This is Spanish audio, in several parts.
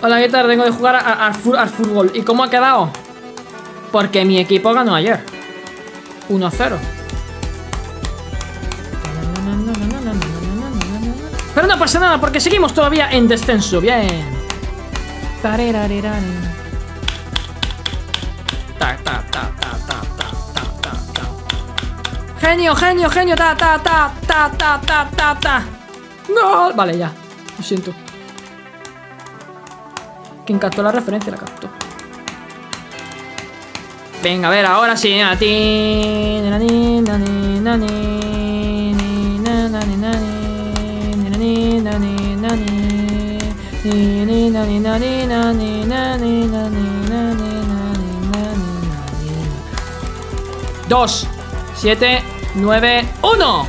Hola, ¿qué tal? Tengo de jugar al fútbol. ¿Y cómo ha quedado? Porque mi equipo ganó ayer. 1-0. Pero no pasa nada porque seguimos todavía en descenso. Bien. Genio, genio, genio. Ta, ta, ta, ta, ta, ta, ta, ta. No. Vale, ya. Lo siento. Quien captó la referencia la captó. Venga, a ver, ahora sí. A ti. Dos, siete, nueve, uno.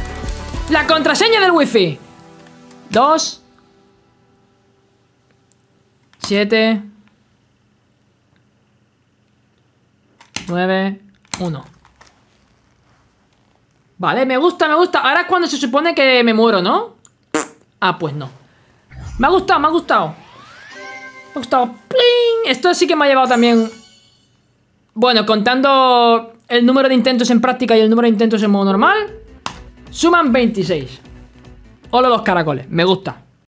La contraseña del wifi. Dos, 7 9 1 Vale, me gusta, me gusta. Ahora es cuando se supone que me muero, ¿no? Ah, pues no. Me ha gustado, me ha gustado. Me ha gustado. Esto sí que me ha llevado también. Bueno, contando el número de intentos en práctica y el número de intentos en modo normal Suman 26 Hola los caracoles, me gusta